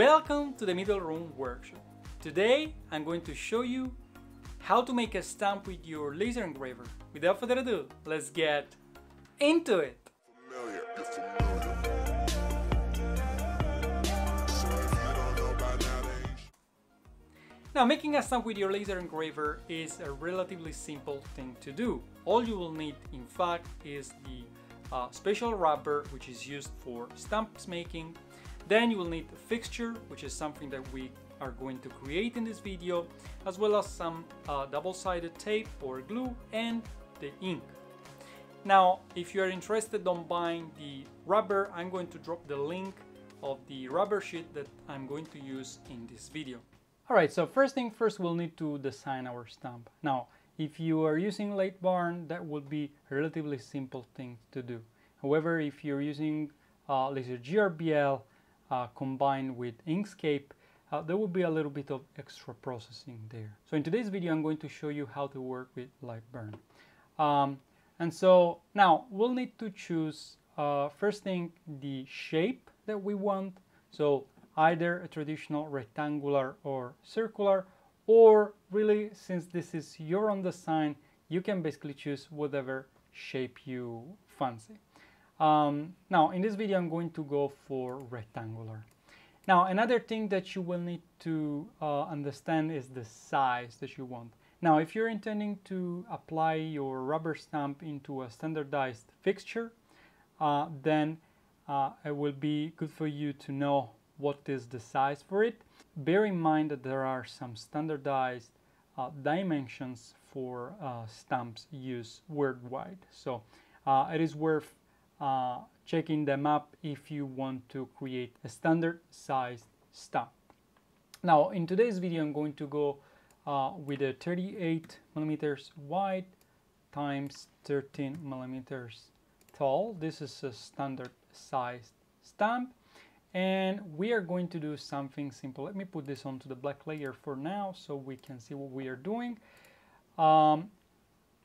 Welcome to the Middle Room Workshop. Today I'm going to show you how to make a stamp with your laser engraver. Without further ado, let's get into it! familiar, familiar. So if you don't know by now, Now making a stamp with your laser engraver is a relatively simple thing to do. All you will need in fact is the uh, special rubber which is used for stamps making. Then you will need a fixture which is something that we are going to create in this video as well as some uh, double-sided tape or glue and the ink. Now, if you are interested on buying the rubber, I'm going to drop the link of the rubber sheet that I'm going to use in this video. Alright, so first thing first, we'll need to design our stamp. Now, if you are using Lightburn, that would be a relatively simple thing to do. However, if you're using uh, Laser GRBL uh, combined with Inkscape, uh, there will be a little bit of extra processing there. So in today's video, I'm going to show you how to work with Lightburn. Um, and so now we'll need to choose uh, first thing the shape that we want. So either a traditional rectangular or circular, or really since this is your own design, you can basically choose whatever shape you fancy. Um, now in this video I'm going to go for rectangular. Now another thing that you will need to uh, understand is the size that you want. Now if you're intending to apply your rubber stamp into a standardized fixture, uh, then uh, it will be good for you to know what is the size for it. Bear in mind that there are some standardized uh, dimensions for uh, stamps used worldwide. So uh, it is worth uh, checking them up if you want to create a standard sized stamp. Now in today's video I'm going to go uh, with a 38 millimeters wide times 13 millimeters tall. This is a standard sized stamp and we are going to do something simple. Let me put this onto the black layer for now so we can see what we are doing. Um,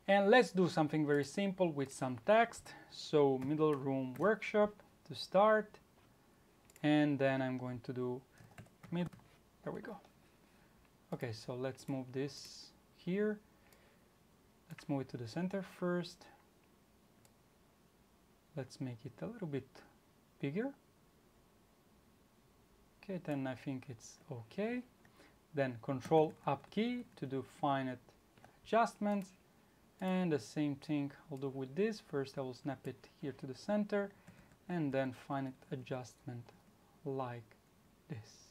and let's do something very simple with some text. So middle room workshop to start. And then I'm going to do mid, there we go. Okay, so let's move this here. Let's move it to the center first. Let's make it a little bit bigger. Okay, then I think it's okay. Then control up key to do finite adjustments and the same thing I'll do with this. First I will snap it here to the center and then finite adjustment like this.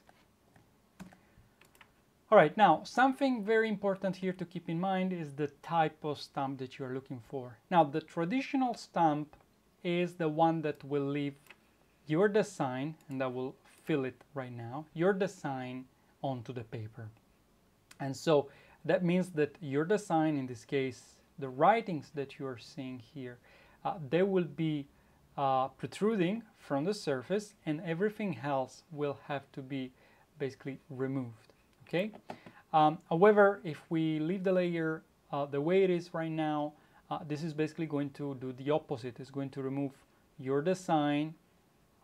Alright now something very important here to keep in mind is the type of stamp that you are looking for. Now the traditional stamp is the one that will leave your design and I will fill it right now your design onto the paper. And so that means that your design in this case the writings that you are seeing here, uh, they will be uh, protruding from the surface and everything else will have to be basically removed, okay? Um, however, if we leave the layer uh, the way it is right now, uh, this is basically going to do the opposite. It's going to remove your design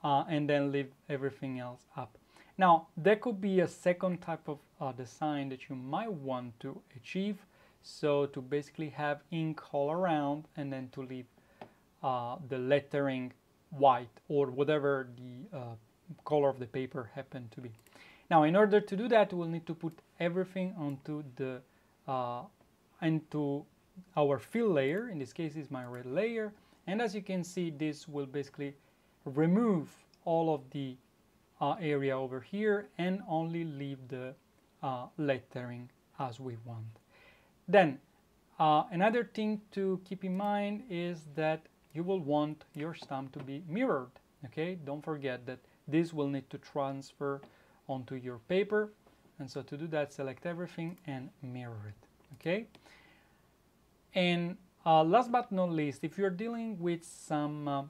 uh, and then leave everything else up. Now, there could be a second type of uh, design that you might want to achieve so to basically have ink all around and then to leave uh, the lettering white or whatever the uh, color of the paper happened to be. Now in order to do that we'll need to put everything onto the uh, into our fill layer, in this case is my red layer and as you can see this will basically remove all of the uh, area over here and only leave the uh, lettering as we want. Then uh, another thing to keep in mind is that you will want your stamp to be mirrored. Okay, don't forget that this will need to transfer onto your paper. And so to do that, select everything and mirror it. Okay. And uh, last but not least, if you're dealing with some uh,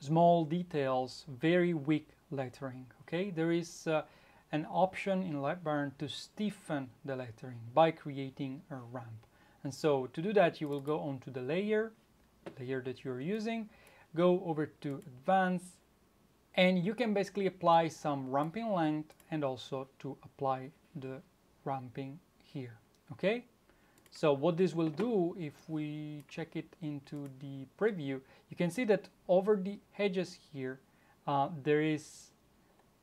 small details, very weak lettering, okay, there is uh, an option in Lightburn to stiffen the lettering by creating a ramp. And so to do that, you will go onto the layer, layer that you're using, go over to Advanced, and you can basically apply some ramping length and also to apply the ramping here okay so what this will do if we check it into the preview you can see that over the edges here uh, there is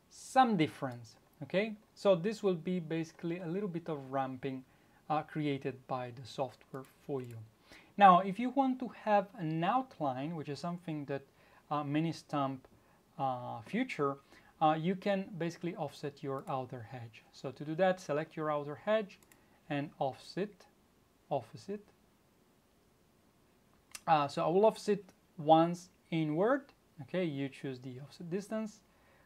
some difference okay so this will be basically a little bit of ramping uh, created by the software for you now if you want to have an outline which is something that uh, many stamp uh, future, uh, you can basically offset your outer edge. So to do that, select your outer edge and offset, offset. Uh, so I will offset once inward. Okay, you choose the offset distance,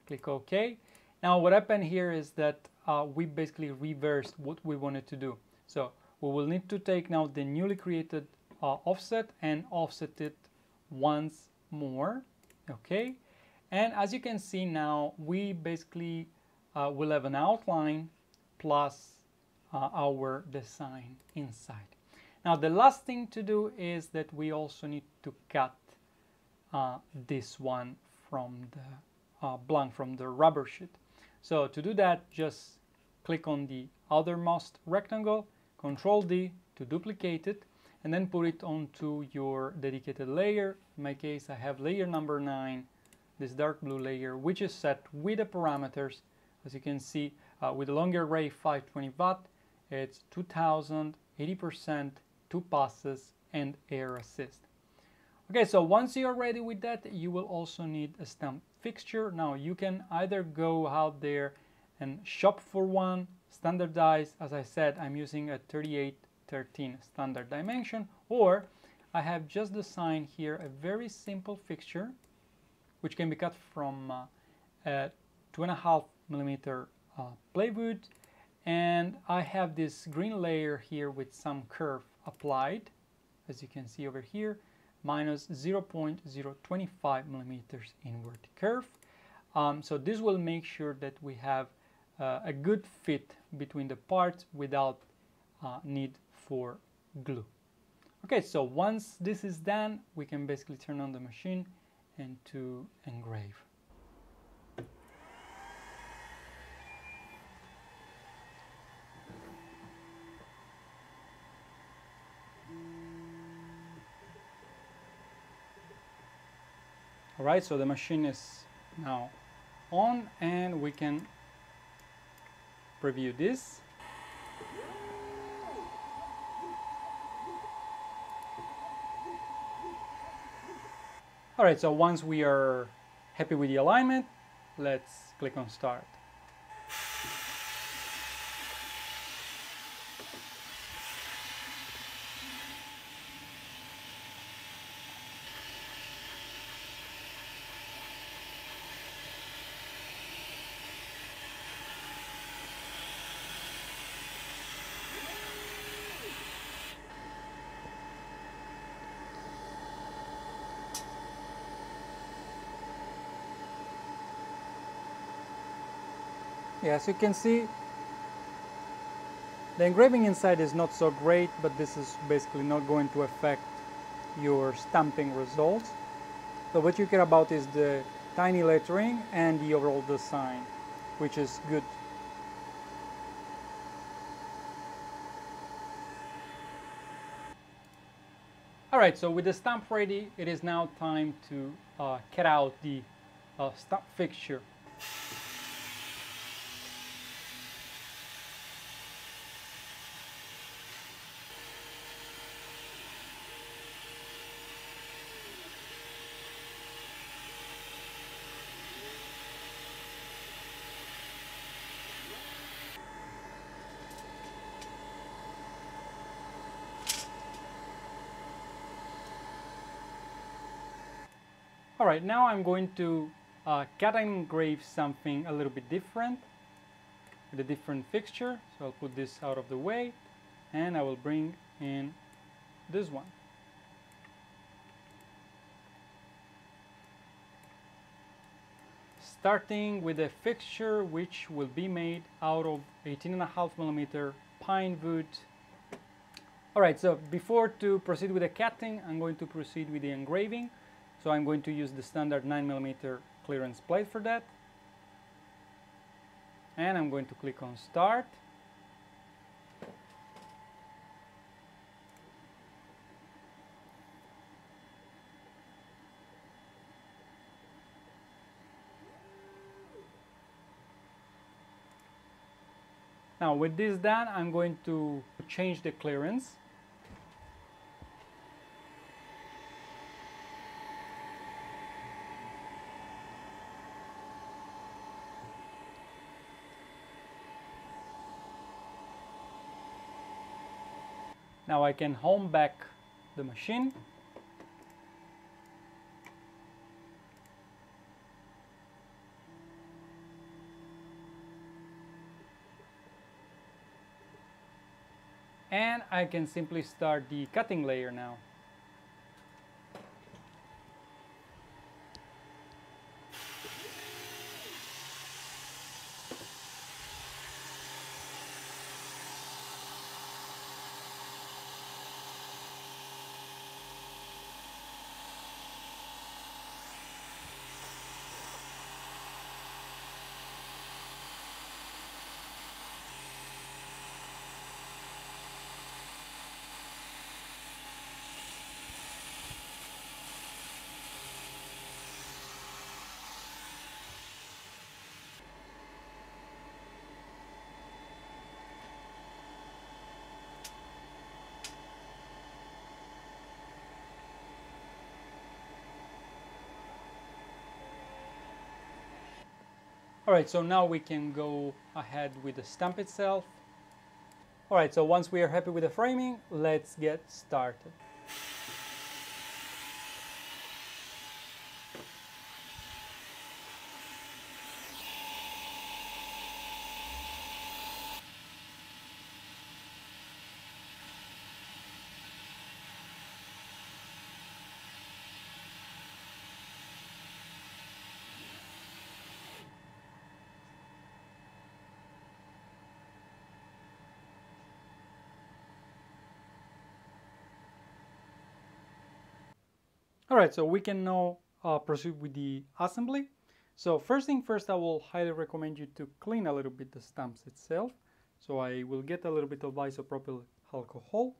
click OK. Now what happened here is that uh, we basically reversed what we wanted to do. So we will need to take now the newly created uh, offset and offset it once more. Okay, and as you can see now, we basically uh, will have an outline plus uh, our design inside. Now the last thing to do is that we also need to cut uh, this one from the uh, blank, from the rubber sheet. So to do that, just click on the outermost rectangle, Control D to duplicate it, and then put it onto your dedicated layer. In my case, I have layer number 9 this dark blue layer, which is set with the parameters, as you can see, uh, with a Longer Ray 520 watt, it's 2000, 80%, two passes, and air assist. Okay, so once you're ready with that, you will also need a stamp fixture. Now you can either go out there and shop for one, standardized, as I said, I'm using a 3813 standard dimension, or I have just designed here a very simple fixture which can be cut from uh, a two and a half millimeter uh, plywood. And I have this green layer here with some curve applied as you can see over here minus 0.025 millimeters inward curve um, so this will make sure that we have uh, a good fit between the parts without uh, need for glue okay so once this is done we can basically turn on the machine and to engrave. All right, so the machine is now on and we can preview this. All right, so once we are happy with the alignment, let's click on start. Yes, you can see the engraving inside is not so great, but this is basically not going to affect your stamping results. So what you care about is the tiny lettering and the overall design, which is good. Alright, so with the stamp ready, it is now time to uh, cut out the uh, stamp fixture. All right, now I'm going to uh, cut and engrave something a little bit different with a different fixture. So I'll put this out of the way and I will bring in this one. Starting with a fixture which will be made out of 18.5 millimeter pine wood. All right, so before to proceed with the cutting, I'm going to proceed with the engraving. So I'm going to use the standard 9mm clearance plate for that. And I'm going to click on start. Now with this done, I'm going to change the clearance. I can home back the machine. And I can simply start the cutting layer now. All right, so now we can go ahead with the stamp itself. All right, so once we are happy with the framing, let's get started. All right, so we can now uh, proceed with the assembly. So first thing first, I will highly recommend you to clean a little bit the stamps itself. So I will get a little bit of isopropyl alcohol,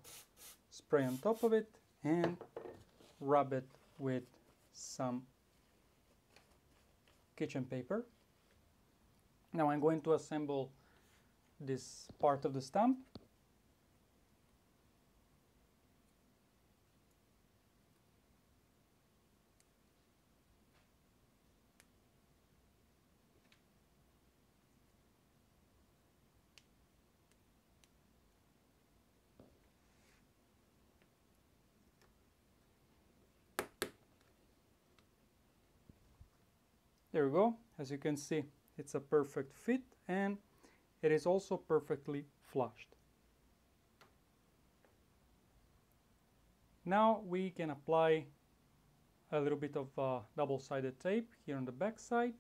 spray on top of it, and rub it with some kitchen paper. Now I'm going to assemble this part of the stamp There we go. As you can see, it's a perfect fit and it is also perfectly flushed. Now we can apply a little bit of uh, double-sided tape here on the back side.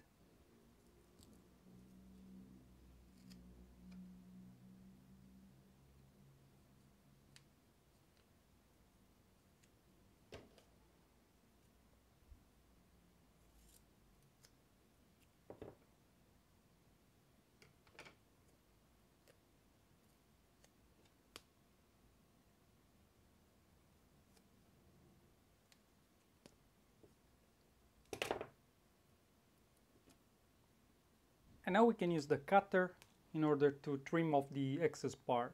And now we can use the cutter in order to trim off the excess part.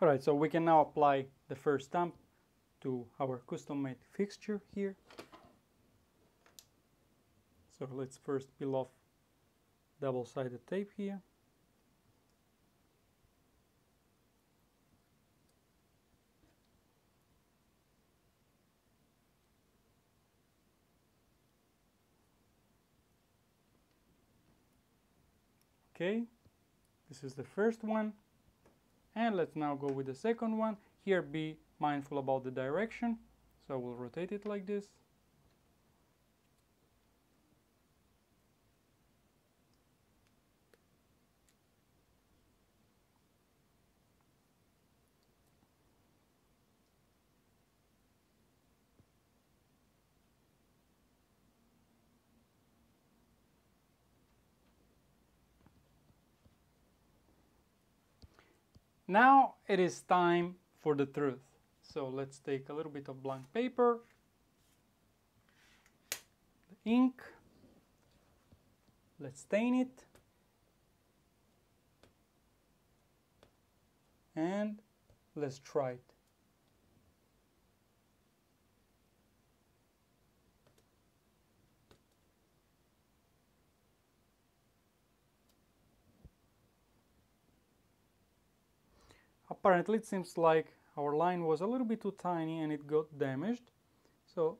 Alright, so we can now apply the first stamp to our custom made fixture here. So let's first peel off double-sided tape here. Okay, this is the first one. And let's now go with the second one. Here be mindful about the direction. So we'll rotate it like this. Now it is time for the truth. So let's take a little bit of blank paper, the ink, let's stain it, and let's try it. Apparently it seems like our line was a little bit too tiny and it got damaged. So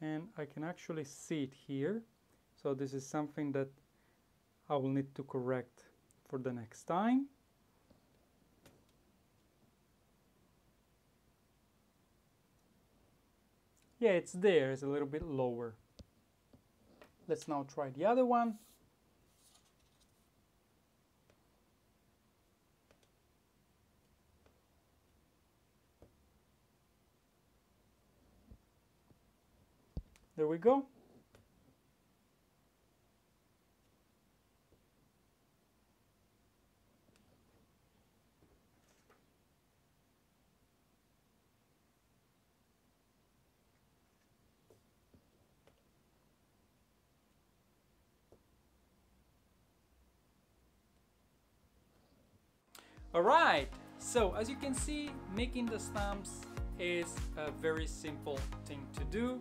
and I can actually see it here. So this is something that I will need to correct for the next time. Yeah it's there. It's a little bit lower. Let's now try the other one There we go. Alright, so as you can see, making the stamps is a very simple thing to do.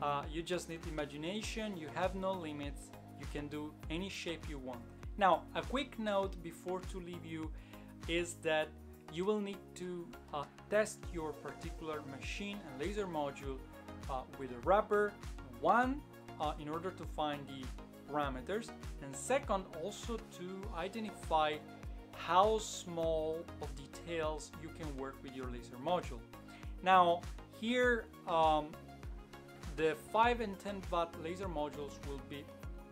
Uh, you just need imagination, you have no limits, you can do any shape you want. Now, a quick note before to leave you is that you will need to uh, test your particular machine and laser module uh, with a wrapper. One, uh, in order to find the parameters, and second, also to identify how small of details you can work with your laser module. Now, here um, the 5 and 10 watt laser modules will be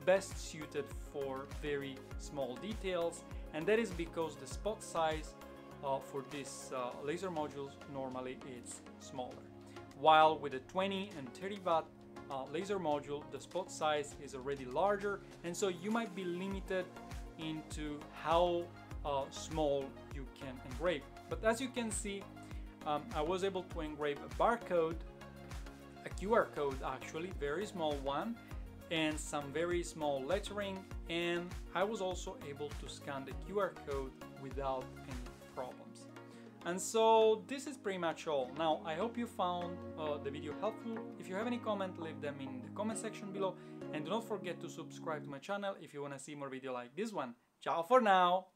best suited for very small details and that is because the spot size uh, for these uh, laser modules normally is smaller. While with the 20 and 30 watt uh, laser module the spot size is already larger and so you might be limited into how uh, small you can engrave. But as you can see um, I was able to engrave a barcode a QR code actually, very small one, and some very small lettering and I was also able to scan the QR code without any problems. And so this is pretty much all. Now I hope you found uh, the video helpful. If you have any comment, leave them in the comment section below and do not forget to subscribe to my channel if you want to see more video like this one. Ciao for now!